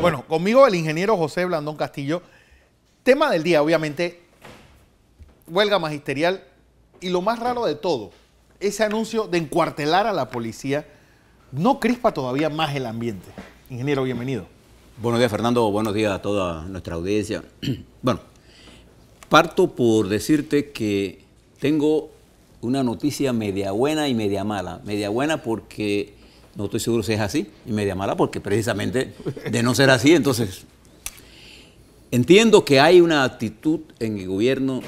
Bueno, conmigo el ingeniero José Blandón Castillo. Tema del día, obviamente, huelga magisterial y lo más raro de todo, ese anuncio de encuartelar a la policía no crispa todavía más el ambiente. Ingeniero, bienvenido. Buenos días, Fernando. Buenos días a toda nuestra audiencia. Bueno, parto por decirte que tengo una noticia media buena y media mala. Media buena porque no estoy seguro si es así, y media mala porque precisamente de no ser así, entonces entiendo que hay una actitud en el gobierno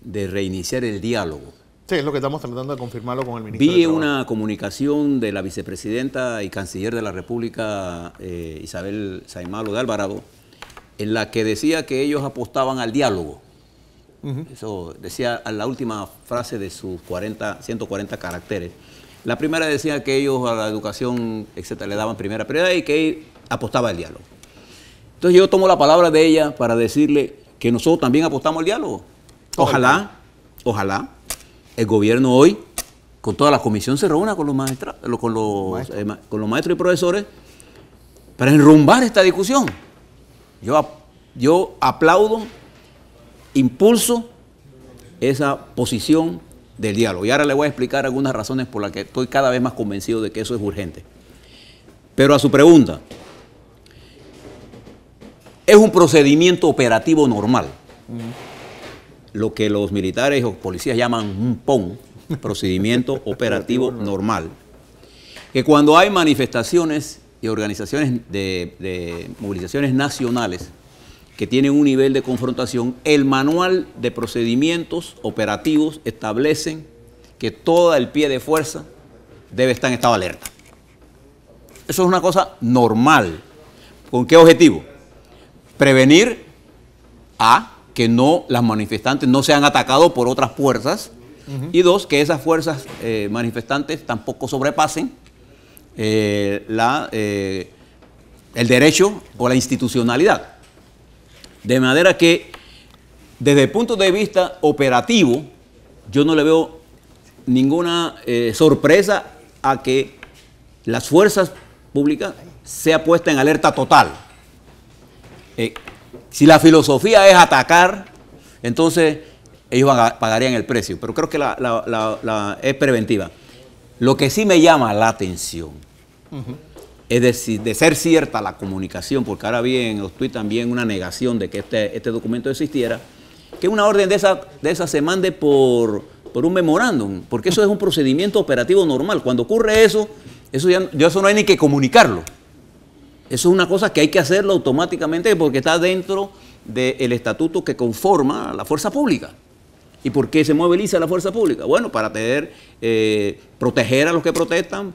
de reiniciar el diálogo. Sí, es lo que estamos tratando de confirmarlo con el ministro. Vi una comunicación de la vicepresidenta y canciller de la República, eh, Isabel Saimalo de Alvarado, en la que decía que ellos apostaban al diálogo. Eso decía la última frase de sus 40, 140 caracteres. La primera decía que ellos a la educación, etcétera, le daban primera prioridad y que apostaba al diálogo. Entonces yo tomo la palabra de ella para decirle que nosotros también apostamos al diálogo. Ojalá, ojalá el gobierno hoy, con toda la comisión, se reúna con los, maestros, con los, eh, con los maestros y profesores para enrumbar esta discusión. Yo, yo aplaudo, impulso esa posición del diálogo. Y ahora le voy a explicar algunas razones por las que estoy cada vez más convencido de que eso es urgente. Pero a su pregunta, es un procedimiento operativo normal. Lo que los militares o policías llaman un PON, procedimiento operativo normal. Que cuando hay manifestaciones y organizaciones de, de movilizaciones nacionales que tienen un nivel de confrontación, el manual de procedimientos operativos establecen que todo el pie de fuerza debe estar en estado de alerta. Eso es una cosa normal. ¿Con qué objetivo? Prevenir a que no las manifestantes no sean atacados por otras fuerzas y dos, que esas fuerzas eh, manifestantes tampoco sobrepasen eh, la, eh, el derecho o la institucionalidad. De manera que, desde el punto de vista operativo, yo no le veo ninguna eh, sorpresa a que las fuerzas públicas sea puesta en alerta total. Eh, si la filosofía es atacar, entonces ellos pagarían el precio, pero creo que es preventiva. Lo que sí me llama la atención es decir, de ser cierta la comunicación, porque ahora bien, estoy también una negación de que este, este documento existiera, que una orden de esa, de esa se mande por, por un memorándum, porque eso es un procedimiento operativo normal. Cuando ocurre eso, eso ya, eso no hay ni que comunicarlo. Eso es una cosa que hay que hacerlo automáticamente porque está dentro del estatuto que conforma la fuerza pública. ¿Y por qué se moviliza la fuerza pública? Bueno, para tener, eh, proteger a los que protestan,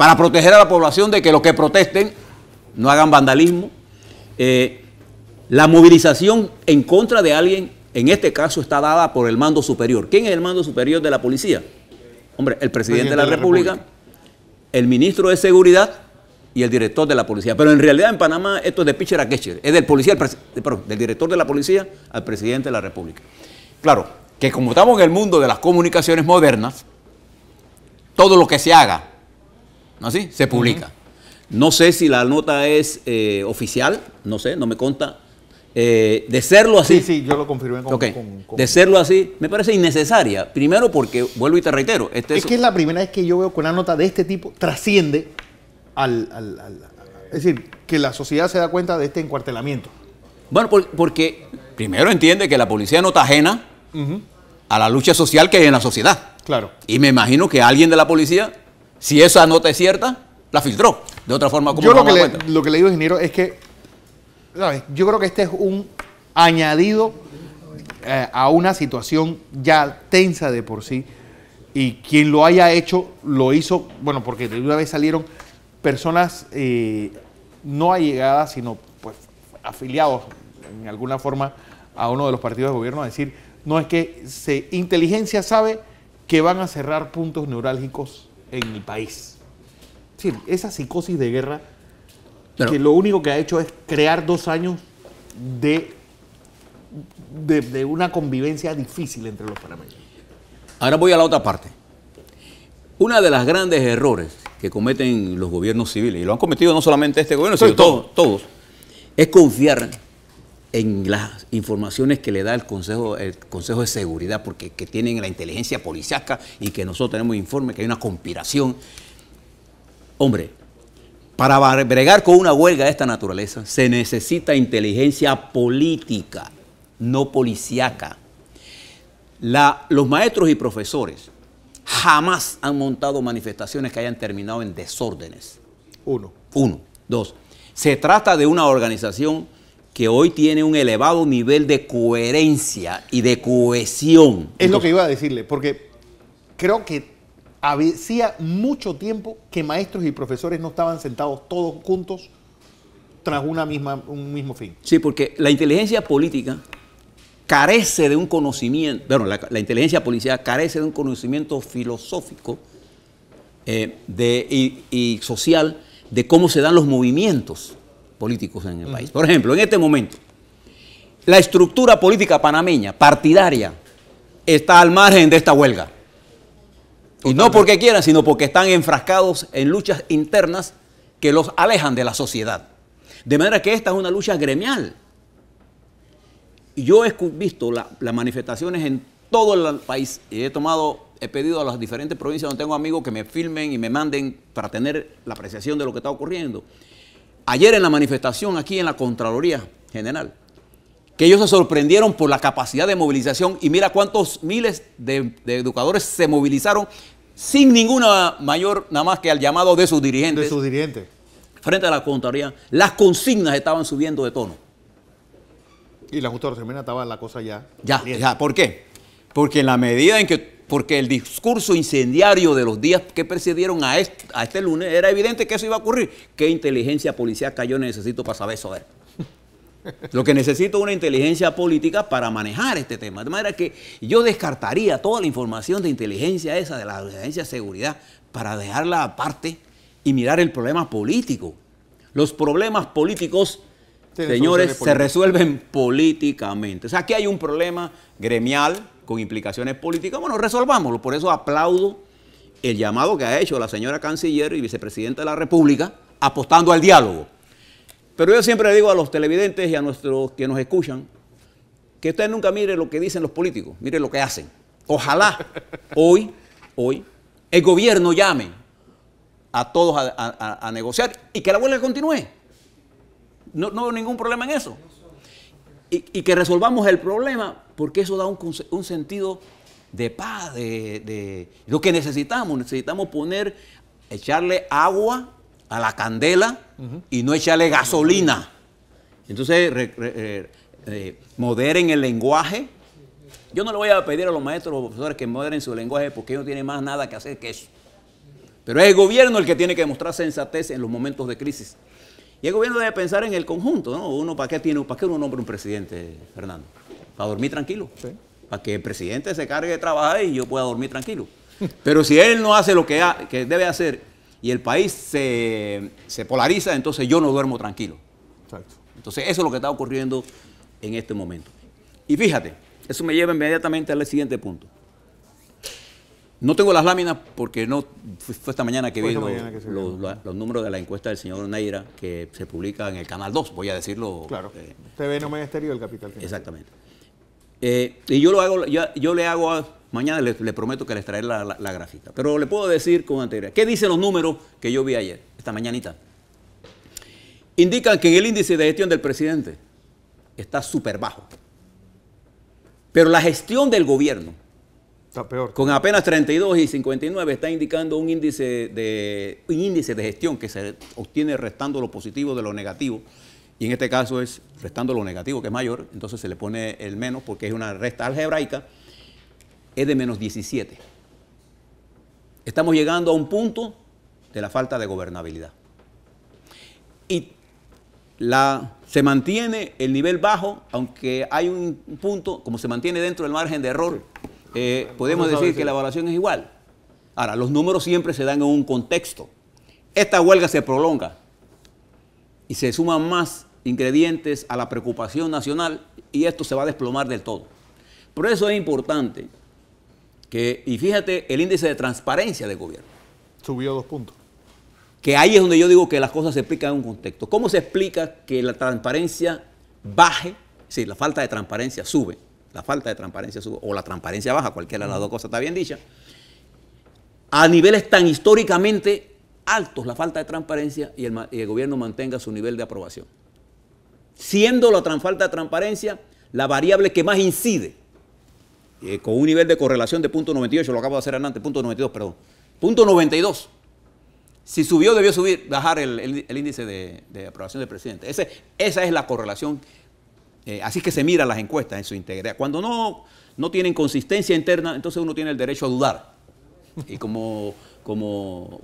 para proteger a la población de que los que protesten no hagan vandalismo. Eh, la movilización en contra de alguien, en este caso, está dada por el mando superior. ¿Quién es el mando superior de la policía? Hombre, el presidente, de la, República, el ministro de Seguridad y el director de la policía. Pero en realidad en Panamá esto es de pitcher a catcher. Es del, policía, del director de la policía al presidente de la República. Claro, que como estamos en el mundo de las comunicaciones modernas, todo lo que se haga ¿no sí? Se publica. No sé si la nota es eh, oficial, no sé, no me conta. Eh, de serlo así. Sí, sí, yo lo confirmé con, De serlo así, me parece innecesaria. Primero porque, vuelvo y te reitero. Este es, que es la primera vez que yo veo que una nota de este tipo trasciende al, Es decir, que la sociedad se da cuenta de este encuartelamiento. Bueno, porque primero entiende que la policía no está ajena a la lucha social que hay en la sociedad. Claro. Y me imagino que alguien de la policía si esa nota es cierta, la filtró. De otra forma, como Yo lo que, le, lo que le digo, ingeniero, es que yo creo que este es un añadido eh, a una situación ya tensa de por sí. Y quien lo haya hecho, lo hizo, bueno, porque de una vez salieron personas eh, no allegadas, sino pues afiliados en alguna forma a uno de los partidos de gobierno a decir, no es que se, inteligencia sabe que van a cerrar puntos neurálgicos en el país. Sí, esa psicosis de guerra que lo único que ha hecho es crear dos años de, de, una convivencia difícil entre los panameños. Ahora voy a la otra parte. Una de las grandes errores que cometen los gobiernos civiles, y lo han cometido no solamente este gobierno, sino todos, todos, es confiar en las informaciones que le da el Consejo, el Consejo de Seguridad, porque que tienen la inteligencia policiaca y que nosotros tenemos informes que hay una conspiración. Hombre, para bregar con una huelga de esta naturaleza se necesita inteligencia política, no policíaca. los maestros y profesores jamás han montado manifestaciones que hayan terminado en desórdenes. Uno. Uno. Dos. Se trata de una organización que hoy tiene un elevado nivel de coherencia y de cohesión. Es lo que iba a decirle, porque creo que hacía mucho tiempo que maestros y profesores no estaban sentados todos juntos tras una misma, un mismo fin. Sí, porque la inteligencia política carece de un conocimiento, bueno, la, inteligencia policial carece de un conocimiento filosófico eh, y, social de cómo se dan los movimientos políticos en el país. Por ejemplo, en este momento, la estructura política panameña, partidaria, está al margen de esta huelga. Y no porque quieran, sino porque están enfrascados en luchas internas que los alejan de la sociedad. De manera que esta es una lucha gremial. Y yo he visto las manifestaciones en todo el país y he tomado, he pedido a las diferentes provincias donde tengo amigos que me filmen y me manden para tener la apreciación de lo que está ocurriendo. Ayer en la manifestación aquí en la Contraloría General, que ellos se sorprendieron por la capacidad de movilización y mira cuántos miles de, educadores se movilizaron sin ninguna mayor, nada más que al llamado de sus dirigentes. De sus dirigentes. Frente a la Contraloría, las consignas estaban subiendo de tono. Y la justa termina estaba la cosa ya. Ya, ya, ¿por qué? Porque en la medida en que, porque el discurso incendiario de los días que precedieron a este, a este lunes, era evidente que eso iba a ocurrir. ¿Qué inteligencia policial yo necesito para saber eso? Lo que necesito es una inteligencia política para manejar este tema. De manera que yo descartaría toda la información de inteligencia esa, de la agencia de seguridad, para dejarla aparte y mirar el problema político. Los problemas políticos, señores, se resuelven políticamente. O sea, aquí hay un problema gremial con implicaciones políticas. Bueno, resolvámoslo. Por eso aplaudo el llamado que ha hecho la señora canciller y vicepresidenta de la República apostando al diálogo. Pero yo siempre le digo a los televidentes y a nuestros que nos escuchan que usted nunca mire lo que dicen los políticos, mire lo que hacen. Ojalá hoy, hoy, el gobierno llame a todos a, negociar y que la huelga continúe. No, no veo ningún problema en eso. Y, que resolvamos el problema, porque eso da un, sentido de paz, de, lo que necesitamos. Necesitamos poner, echarle agua a la candela y no echarle gasolina. Entonces, eh, moderen el lenguaje. Yo no le voy a pedir a los maestros o profesores que moderen su lenguaje porque ellos no tienen más nada que hacer que eso. Pero es el gobierno el que tiene que mostrar sensatez en los momentos de crisis. Y el gobierno debe pensar en el conjunto, ¿no? Uno, ¿para qué, tiene, para qué uno nombra un presidente, Fernando? Para dormir tranquilo. Para que el presidente se cargue de trabajar y yo pueda dormir tranquilo. Pero si él no hace lo que, que debe hacer y el país se, polariza, entonces yo no duermo tranquilo. Entonces eso es lo que está ocurriendo en este momento. Y fíjate, eso me lleva inmediatamente al siguiente punto. No tengo las láminas porque no fue esta mañana que vi los, números de la encuesta del señor Neira que se publica en el Canal 2, voy a decirlo. Claro, eh, TV No Ministerio del Capital. Exactamente. Eh, y yo lo hago, yo, le hago, mañana le, prometo que les traeré la, la, gráfica. Pero le puedo decir con anterioridad. ¿Qué dicen los números que yo vi ayer, esta mañanita? Indican que en el índice de gestión del presidente está súper bajo. Pero la gestión del gobierno, con apenas 32 y 59, está indicando un índice, de, un índice de gestión que se obtiene restando lo positivo de lo negativo y en este caso es restando lo negativo, que es mayor, entonces se le pone el menos porque es una resta algebraica, es de menos 17. Estamos llegando a un punto de la falta de gobernabilidad. Y la, se mantiene el nivel bajo, aunque hay un punto, como se mantiene dentro del margen de error, eh, podemos decir que la evaluación es igual. Ahora, los números siempre se dan en un contexto. Esta huelga se prolonga y se suman más ingredientes a la preocupación nacional y esto se va a desplomar del todo. Por eso es importante Que, y fíjate el índice de transparencia del gobierno. Subió dos puntos. Que ahí es donde yo digo que las cosas se explican en un contexto. ¿Cómo se explica que la transparencia baje? Sí, la falta de transparencia sube. La falta de transparencia sube. O la transparencia baja, cualquiera de las dos cosas está bien dicha. A niveles tan históricamente altos la falta de transparencia y el, ma- y el gobierno mantenga su nivel de aprobación. Siendo la falta de transparencia la variable que más incide, eh, con un nivel de correlación de punto 98, lo acabo de hacer antes, punto 92, perdón. Punto 92. Si subió, debió subir, bajar el, el- el índice de, de aprobación del presidente. Ese- esa es la correlación. Eh, así que se mira las encuestas en su integridad. Cuando no, no tienen consistencia interna, entonces uno tiene el derecho a dudar. Y como, como,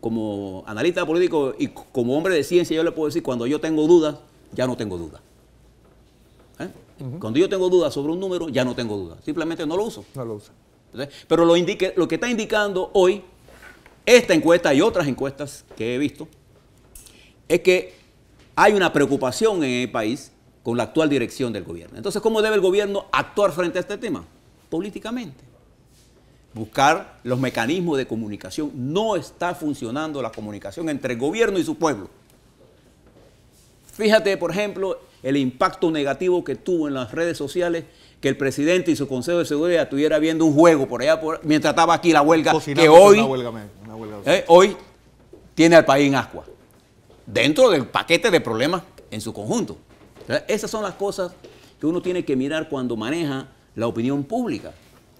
como analista político y como hombre de ciencia, yo le puedo decir, cuando yo tengo dudas, ya no tengo dudas. ¿Eh? Cuando yo tengo dudas sobre un número, ya no tengo dudas. Simplemente no lo uso. No lo. ¿Entonces? Pero lo, indique- lo que está indicando hoy esta encuesta y otras encuestas que he visto es que hay una preocupación en el país con la actual dirección del gobierno. Entonces, ¿cómo debe el gobierno actuar frente a este tema? Políticamente. Buscar los mecanismos de comunicación. No está funcionando la comunicación entre el gobierno y su pueblo. Fíjate, por ejemplo, el impacto negativo que tuvo en las redes sociales que el presidente y su Consejo de Seguridad estuviera viendo un juego por allá por- mientras estaba aquí la huelga que hoy, una huelga, me- una huelga. eh, hoy tiene al país en ascua. Dentro del paquete de problemas en su conjunto. Esas son las cosas que uno tiene que mirar cuando maneja la opinión pública.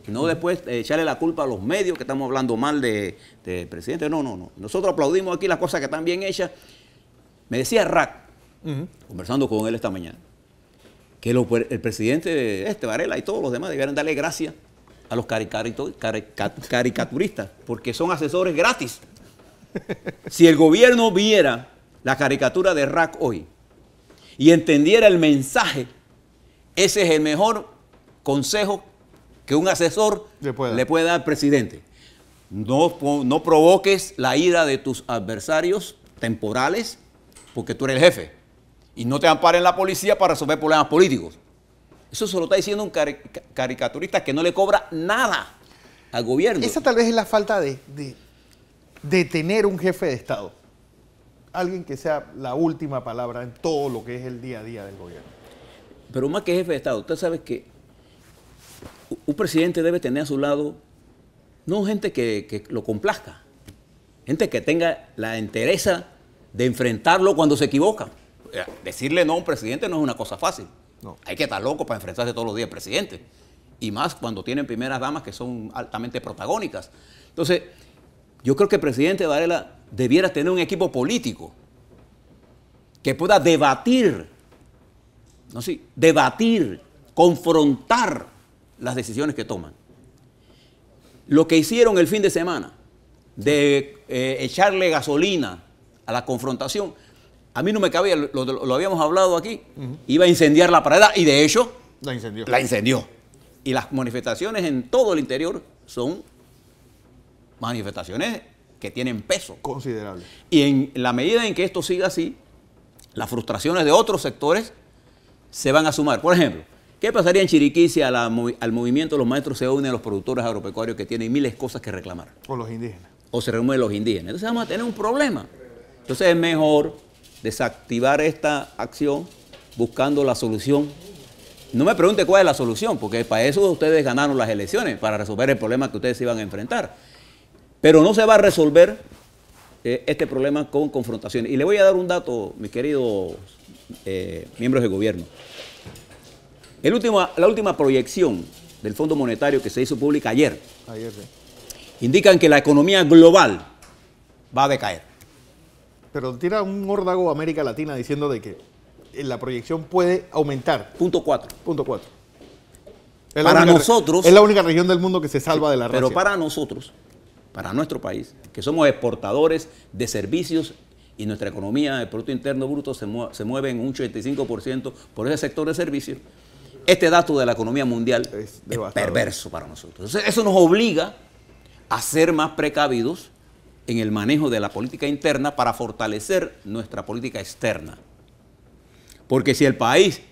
No después eh, echarle la culpa a los medios que estamos hablando mal de- del presidente. No, no, no. Nosotros aplaudimos aquí las cosas que están bien hechas. Me decía Rack, conversando con él esta mañana, que lo- el presidente este Varela y todos los demás debieran darle gracias a los carica- caricaturistas, porque son asesores gratis. Si el gobierno viera la caricatura de Rack hoy y entendiera el mensaje, ese es el mejor consejo que un asesor Le puede dar. le puede dar al presidente. No, no provoques la ira de tus adversarios temporales porque tú eres el jefe. Y no te amparen la policía para resolver problemas políticos. Eso se lo está diciendo un cari- ca- caricaturista que no le cobra nada al gobierno. Esa tal vez es la falta de, de, de tener un jefe de Estado. Alguien que sea la última palabra en todo lo que es el día a día del gobierno. Pero más que jefe de Estado, usted sabe que un presidente debe tener a su lado no gente que, que lo complazca, gente que tenga la entereza de enfrentarlo cuando se equivoca. Decirle no a un presidente no es una cosa fácil. No. Hay que estar loco para enfrentarse todos los días al presidente. Y más cuando tienen primeras damas que son altamente protagónicas. Entonces, yo creo que el presidente Varela debiera tener un equipo político que pueda debatir no sí, debatir, confrontar las decisiones que toman. Lo que hicieron el fin de semana de eh, echarle gasolina a la confrontación, a mí no me cabía, lo, lo- lo habíamos hablado aquí, iba a incendiar la pared y de hecho La incendió. la incendió. Y las manifestaciones en todo el interior son manifestaciones que tienen peso. Considerable. Y en la medida en que esto siga así, las frustraciones de otros sectores se van a sumar. Por ejemplo, ¿qué pasaría en Chiriquí si a la movi- al movimiento de los maestros se unen los productores agropecuarios que tienen miles de cosas que reclamar? Con los indígenas. O se reúnen los indígenas. Entonces vamos a tener un problema. Entonces es mejor desactivar esta acción buscando la solución. No me pregunte cuál es la solución, porque para eso ustedes ganaron las elecciones, para resolver el problema que ustedes se iban a enfrentar. Pero no se va a resolver eh, este problema con confrontaciones. Y le voy a dar un dato, mis queridos eh, miembros del gobierno. El último, la última proyección del Fondo Monetario que se hizo pública ayer Ayer sí. indican que la economía global va a decaer. Pero tira un órdago a América Latina diciendo de que eh, la proyección puede aumentar. Punto 4. Punto cuatro. Es Para única re- nosotros- Es la única región del mundo que se salva de la Pero racia. para nosotros, para nuestro país, que somos exportadores de servicios y nuestra economía, el Producto Interno Bruto, se, mue- se mueve en un 85% por ese sector de servicios, este dato de la economía mundial Es es, perverso para nosotros. Entonces, eso nos obliga a ser más precavidos en el manejo de la política interna para fortalecer nuestra política externa. Porque si el país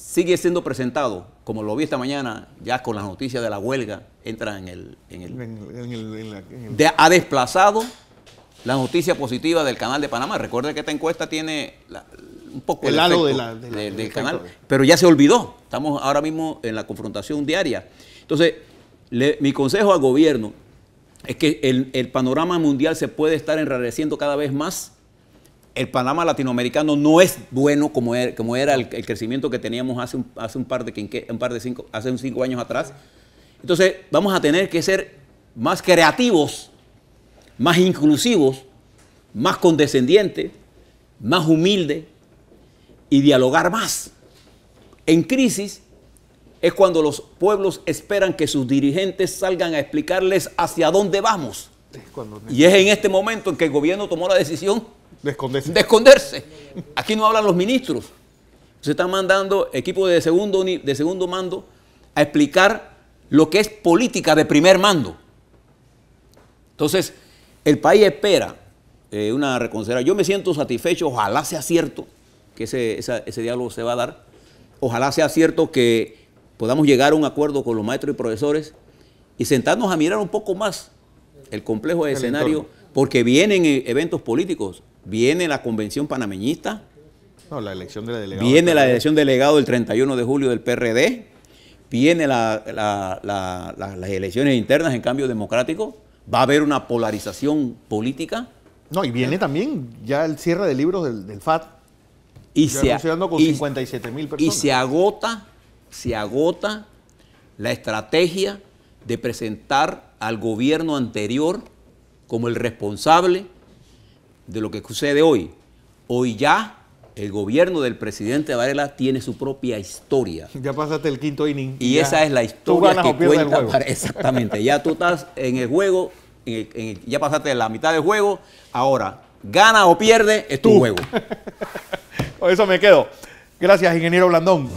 sigue siendo presentado, como lo vi esta mañana, ya con las noticias de la huelga, entra en el... En el, En el- en el- en la- en el- de- ha desplazado la noticia positiva del canal de Panamá. Recuerde que esta encuesta tiene la- un poco El halo efecto de la- de la- de- del canal, pero ya se olvidó. Estamos ahora mismo en la confrontación diaria. Entonces, le- mi consejo al gobierno es que el, el panorama mundial se puede estar enrareciendo cada vez más. El panorama latinoamericano no es bueno como era, como era el, el crecimiento que teníamos hace un, hace un par de quinque- un par de cinco, hace un cinco años atrás. Entonces, vamos a tener que ser más creativos, más inclusivos, más condescendientes, más humildes y dialogar más. En crisis es cuando los pueblos esperan que sus dirigentes salgan a explicarles hacia dónde vamos. es cuando Y es en este momento en que el gobierno tomó la decisión de esconderse. Aquí no hablan los ministros. Se están mandando equipos de segundo, de segundo mando a explicar lo que es política de primer mando. Entonces, el país espera eh, una reconciliación. Yo me siento satisfecho, ojalá sea cierto que ese, esa- ese diálogo se va a dar. Ojalá sea cierto que podamos llegar a un acuerdo con los maestros y profesores y sentarnos a mirar un poco más el complejo de El escenario, entorno. porque vienen eh, eventos políticos. Viene la convención panameñista, No, la elección de la delegada. viene la elección delegado el 31 de julio del PRD, viene la- la- la- la- las elecciones internas en cambio democrático, va a haber una polarización política No, y viene también ya el cierre de libros del, del FAT. y se, con y- 57 mil y personas. se agota, se agota la estrategia de presentar al gobierno anterior como el responsable de lo que sucede hoy. Hoy ya el gobierno del presidente Varela tiene su propia historia. Ya pasaste el quinto inning. Y esa es la historia que el cuenta. juego. para- exactamente. Ya tú estás en el juego, en el- en el- ya pasaste la mitad del juego. Ahora, gana o pierde, es tu Tú. juego. Con eso me quedo. Gracias, ingeniero Blandón.